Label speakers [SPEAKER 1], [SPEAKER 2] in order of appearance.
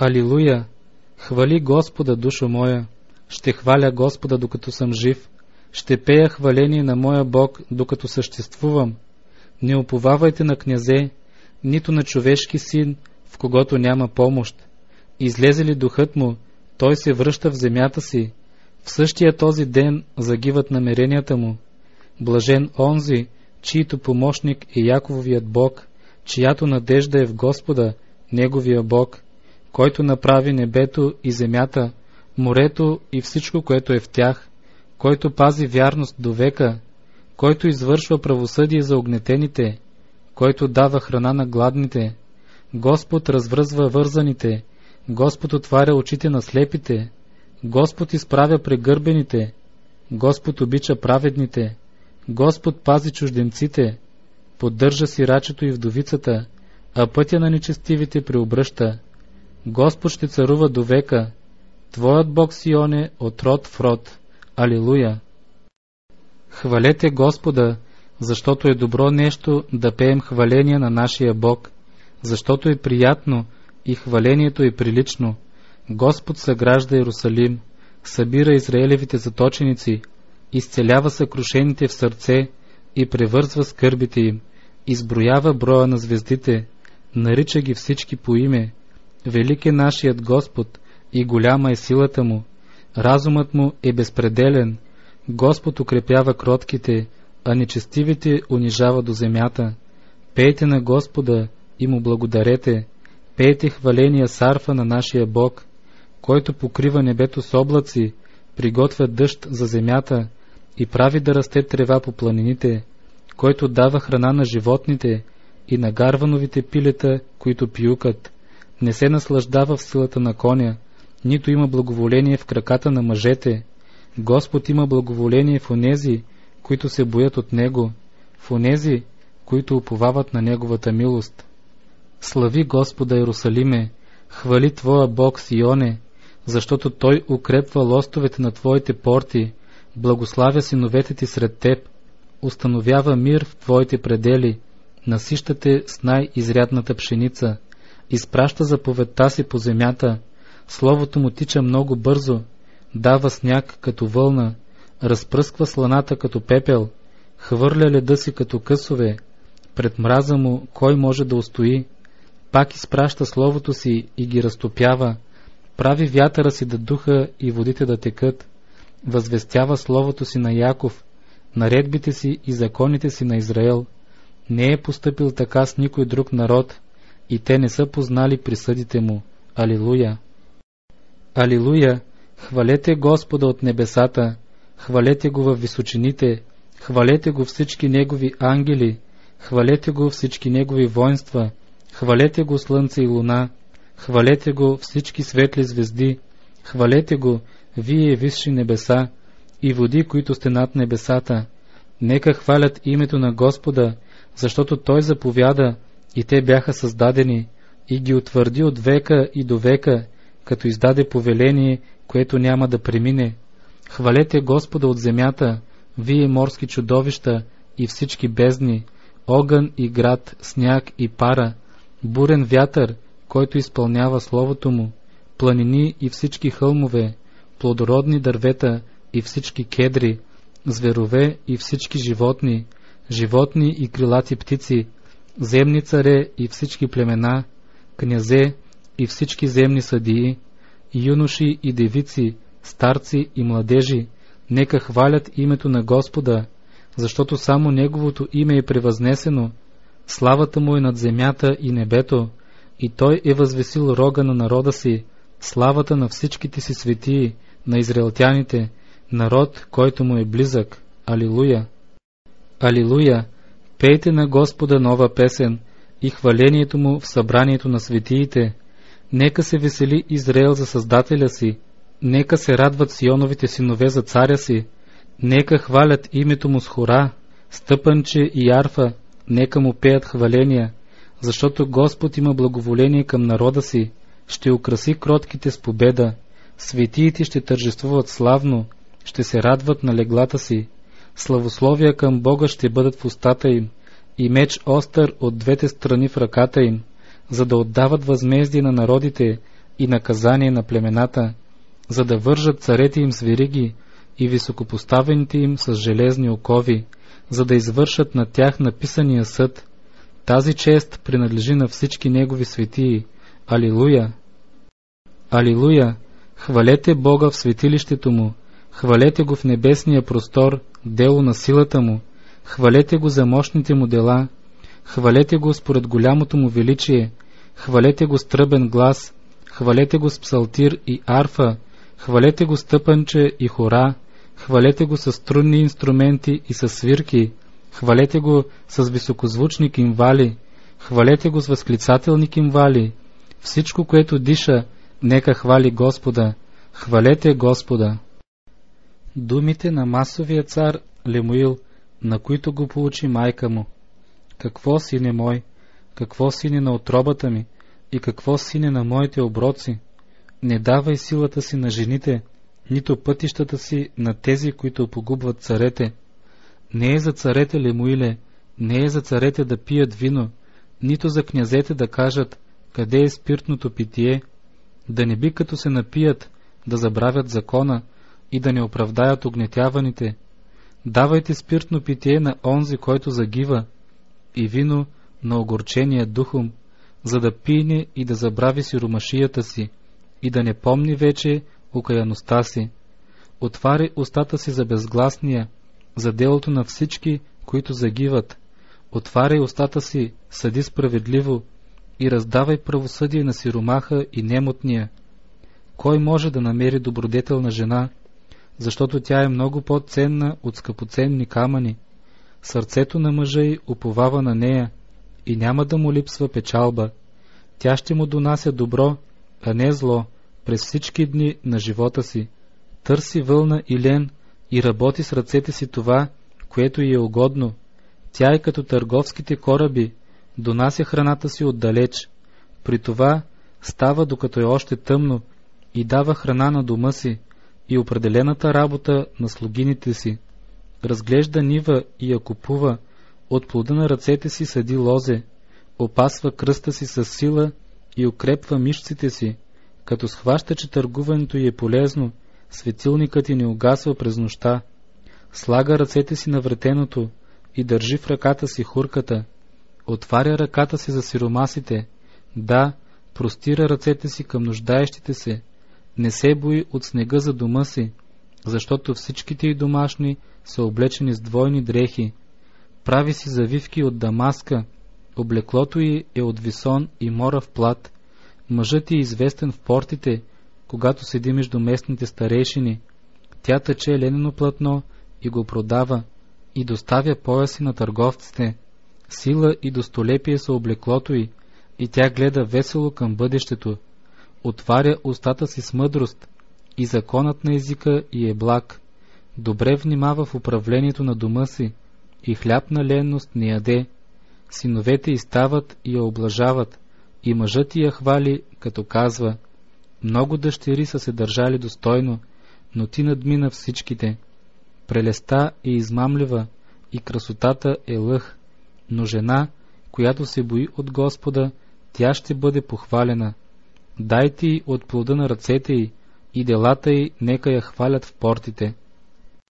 [SPEAKER 1] Алилуя! Хвали Господа, душо моя! Ще хваля Господа, докато съм жив. Ще пея хваление на моя Бог, докато съществувам. Не уповавайте на князе, нито на човешки син, в когото няма помощ. Излезе ли духът му, той се връща в земята си. В същия този ден загиват намеренията му. Блажен онзи, чието помощник е Якововият Бог, чиято надежда е в Господа, Неговия Бог, който направи небето и земята, морето и всичко, което е в тях, който пази вярност до века, който извършва правосъдие за огнетените, който дава храна на гладните, Господ развръзва вързаните, Господ отваря очите на слепите, Господ изправя прегърбените, Господ обича праведните, Господ пази чужденците, поддържа сирачето и вдовицата, а пътя на нечестивите преобръща. Господ ще царува до века, Твоят Бог Сионе от род в род. Алилуя! Хвалете Господа, защото е добро нещо да пеем хваление на нашия Бог, защото е приятно и хвалението е прилично. Господ съгражда Иерусалим, събира Израелевите заточеници, изцелява съкрушените в сърце и превързва скърбите им, изброява броя на звездите, нарича ги всички по име. Велик е нашият Господ и голяма е силата му. Разумът му е безпределен. Господ укрепява кротките, а нечестивите унижава до земята. Пейте на Господа и му благодарете. Пейте хваления сарфа на нашия Бог, който покрива небето с облаци, приготвя дъжд за земята и прави да расте трева по планините, който дава храна на животните и на гарвановите пилета, които пиюкат. Не се наслаждава в силата на коня, нито има благоволение в краката на мъжете. Господ има благоволение в онези, които се боят от Него, в онези, които уповават на Неговата милост. Слави Господа Иерусалиме, хвали Твоя Бог Сионе, защото Той укрепва лостовете на Твоите порти, благославя синовете Ти сред Теб, установява мир в Твоите предели, насищате с най-изрядната пшеница, изпраща заповедта си по земята, Словото му тича много бързо, дава сняг като вълна, разпръсква сланата като пепел, хвърля леда си като късове, пред мраза му кой може да устои, пак изпраща Словото си и ги разтопява, прави вятъра си да духа и водите да текат, възвестява Словото си на Яков, наредбите си и законите си на Израел. Не е поступил така с никой друг народ, и те не са познали присъдите му. Алилуя! Алилуя! Хвалете Господа от небесата, хвалете го във височините, хвалете го всички негови ангели, хвалете го всички негови воинства, хвалете го слънце и луна, хвалете го всички светли звезди, хвалете го, вие висши небеса и води, които сте над небесата. Нека хвалят името на Господа, защото Той заповяда и те бяха създадени и ги утвърди от века и до века като издаде повеление, което няма да премине. Хвалете Господа от земята, вие морски чудовища и всички бездни, огън и град, сняг и пара, бурен вятър, който изпълнява Словото му, планини и всички хълмове, плодородни дървета и всички кедри, зверове и всички животни, животни и крилати птици, земни царе и всички племена, князе и всички земни съдии, юноши и девици, старци и младежи, нека хвалят името на Господа, защото само Неговото име е превъзнесено, славата му е над земята и небето, и Той е възвесил рога на народа си, славата на всичките си светии, на израелтяните, народ, който му е близък. Алилуя! Алилуя! Пейте на Господа нова песен и хвалението му в събранието на светиите. Нека се весели Израел за Създателя си, нека се радват Сионовите синове за царя си, нека хвалят името му с хора, стъпанче и арфа, нека му пеят хваления, защото Господ има благоволение към народа си, ще украси кротките с победа, светиите ще тържествуват славно, ще се радват на леглата си, славословия към Бога ще бъдат в устата им, и меч остър от двете страни в ръката им, за да отдават възмездие на народите и наказание на племената, за да вържат царете им с вериги и високопоставените им с железни окови, за да извършат на тях написания съд. Тази чест принадлежи на всички негови светии. Алилуя! Алилуя! Хвалете Бога в светилището му, хвалете го в небесния простор, дело на силата му, хвалете го за мощните му дела, хвалете го според голямото му величие, хвалете го с тръбен глас, хвалете го с псалтир и арфа, хвалете го с тъпанче и хора, хвалете го с струнни инструменти и с свирки, хвалете го с високозвучни кимвали, хвалете го с възклицателни кимвали, всичко, което диша, нека хвали Господа, хвалете Господа. Думите на масовия цар Лемуил, на които го получи майка му. Какво, сине мой, какво, сине на отробата ми, и какво, сине на моите оброци? Не давай силата си на жените, нито пътищата си на тези, които погубват царете. Не е за царете Лемуиле, не е за царете да пият вино, нито за князете да кажат, къде е спиртното питие, да не би като се напият, да забравят закона и да не оправдаят огнетяваните. Давайте спиртно питие на онзи, който загива, и вино на огорчения духом, за да пине и да забрави сиромашията си, и да не помни вече окаяността си. Отвари устата си за безгласния, за делото на всички, които загиват. Отваряй устата си, съди справедливо и раздавай правосъдие на сиромаха и немотния. Кой може да намери добродетелна жена, защото тя е много по-ценна от скъпоценни камъни. Сърцето на мъжа й уповава на нея и няма да му липсва печалба. Тя ще му донася добро, а не зло, през всички дни на живота си. Търси вълна и лен и работи с ръцете си това, което й е угодно. Тя е като търговските кораби, донася храната си отдалеч. При това става докато е още тъмно и дава храна на дома си и определената работа на слугините си. Разглежда нива и я купува, от плода на ръцете си съди лозе, опасва кръста си с сила и укрепва мишците си, като схваща, че търгуването й е полезно, светилникът й не угасва през нощта, слага ръцете си на вретеното и държи в ръката си хурката, отваря ръката си за сиромасите, да, простира ръцете си към нуждаещите се, не се бои от снега за дома си, защото всичките й домашни са облечени с двойни дрехи. Прави си завивки от дамаска, облеклото й е от висон и мора в плат. Мъжът е известен в портите, когато седи между местните старейшини. Тя тъче ленено платно и го продава и доставя пояси на търговците. Сила и достолепие са облеклото й, и тя гледа весело към бъдещето отваря устата си с мъдрост и законът на езика и е благ. Добре внимава в управлението на дома си и хляб на ленност не яде. Синовете й стават и я облажават, и мъжът я хвали, като казва Много дъщери са се държали достойно, но ти надмина всичките. Прелеста е измамлива и красотата е лъх, но жена, която се бои от Господа, тя ще бъде похвалена. Дайте й от плода на ръцете й и делата й нека я хвалят в портите.